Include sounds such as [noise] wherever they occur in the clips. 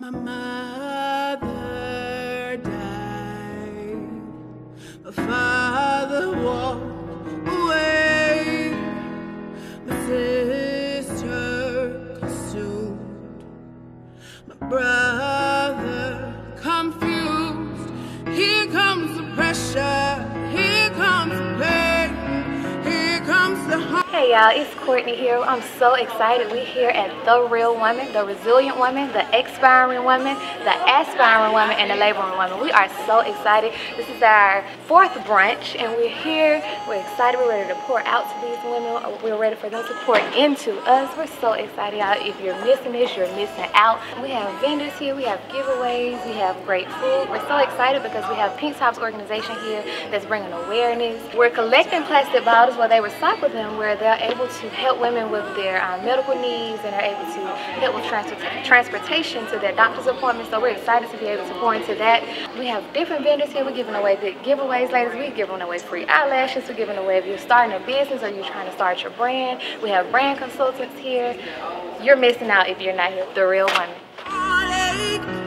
my mind. Hey y'all, it's Courtney here. I'm so excited. We're here at The Real Woman, the resilient woman, the expiring woman, the aspiring woman, and the laboring woman. We are so excited. This is our fourth brunch, and we're here. We're excited. We're ready to pour out to these women. We're ready for them to pour into us. We're so excited, y'all. If you're missing this, you're missing out. We have vendors here. We have giveaways. We have great food. We're so excited because we have Pink Tops organization here that's bringing awareness. We're collecting plastic bottles where they recycle them, where they're able to help women with their um, medical needs and are able to help with transport transportation to their doctor's appointments. So we're excited to be able to pour into that. We have different vendors here. We're giving away the giveaways, ladies. We're giving away free eyelashes. We're giving away if you're starting a business or you're trying to start your brand. We have brand consultants here. You're missing out if you're not here. The real woman.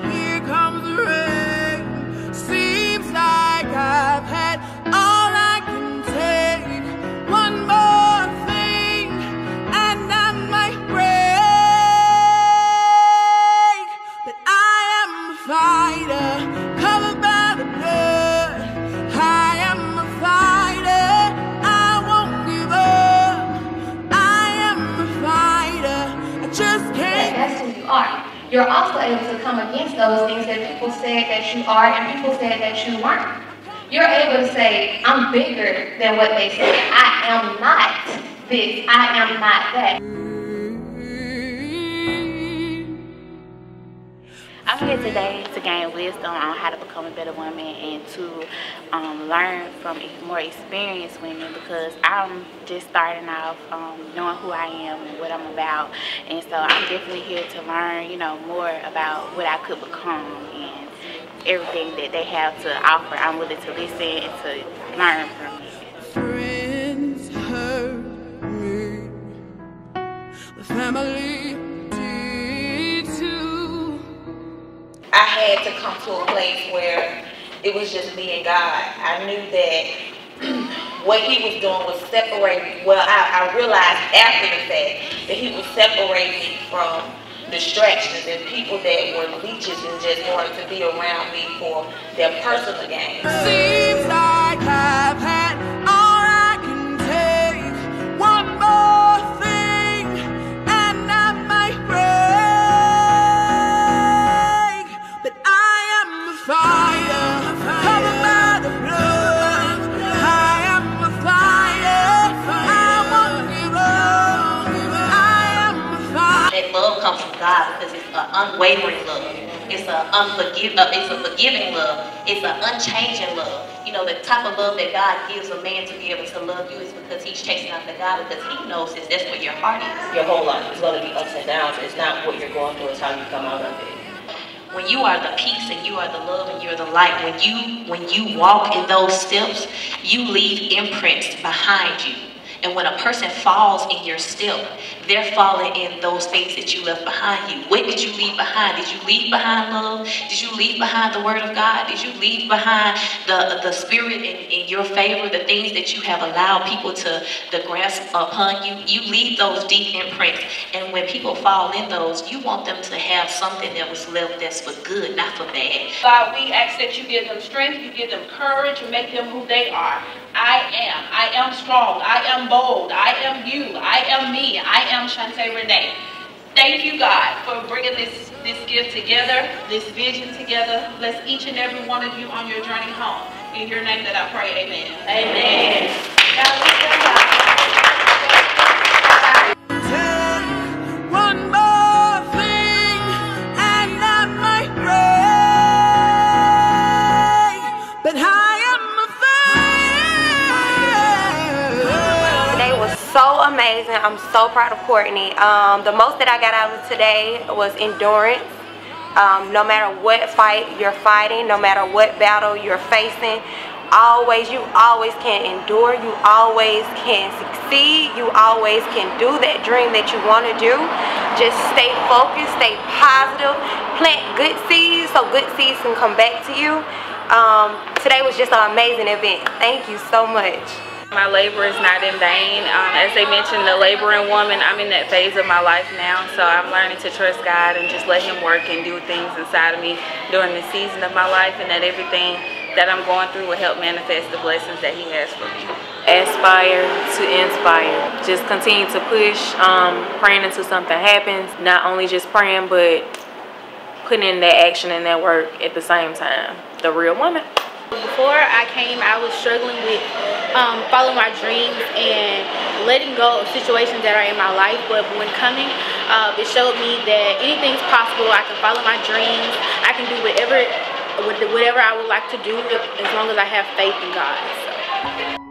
You're also able to come against those things that people said that you are and people said that you weren't. You're able to say, I'm bigger than what they said. I am not this. I am not that. I'm here today to gain wisdom on how to become a better woman and to um, learn from more experienced women because I'm just starting off um, knowing who I am and what I'm about. And so I'm definitely here to learn, you know, more about what I could become and everything that they have to offer. I'm willing to listen and to learn from it. Friends hurt me. The family had to come to a place where it was just me and God. I knew that [clears throat] what he was doing was separating. Well, I, I realized after the fact that he was separating me from distractions and people that were leeches and just wanted to be around me for their personal gain. God because it's an unwavering love. It's a unforgive. Uh, it's a forgiving love. It's an unchanging love. You know, the type of love that God gives a man to be able to love you is because He's chasing after God because He knows that that's where your heart is. your whole life. It's going to be ups and downs. It's not what you're going through, it's how you come out of it. When you are the peace and you are the love and you're the light, when you when you walk in those steps, you leave imprints behind you. And when a person falls in your step, they're falling in those things that you left behind you. What did you leave behind? Did you leave behind love? Did you leave behind the word of God? Did you leave behind the, the spirit in, in your favor, the things that you have allowed people to, to grasp upon you? You leave those deep imprints. And when people fall in those, you want them to have something that was left that's for good, not for bad. God, we ask that you give them strength, you give them courage, and make them who they are. I am. I am strong. I am bold. I am you. I am me. I am Shantae Renee. Thank you, God, for bringing this, this gift together, this vision together. Bless each and every one of you on your journey home. In your name that I pray, amen. Amen. God, amazing. I'm so proud of Courtney. Um, the most that I got out of today was endurance. Um, no matter what fight you're fighting, no matter what battle you're facing, always, you always can endure. You always can succeed. You always can do that dream that you want to do. Just stay focused, stay positive, plant good seeds so good seeds can come back to you. Um, today was just an amazing event. Thank you so much. My labor is not in vain. Um, as they mentioned, the laboring woman, I'm in that phase of my life now, so I'm learning to trust God and just let Him work and do things inside of me during the season of my life, and that everything that I'm going through will help manifest the blessings that He has for me. Aspire to inspire. Just continue to push, um, praying until something happens. Not only just praying, but putting in that action and that work at the same time. The real woman. Before I came, I was struggling with um, following my dreams and letting go of situations that are in my life. But when coming, uh, it showed me that anything's possible. I can follow my dreams. I can do whatever, whatever I would like to do as long as I have faith in God. So.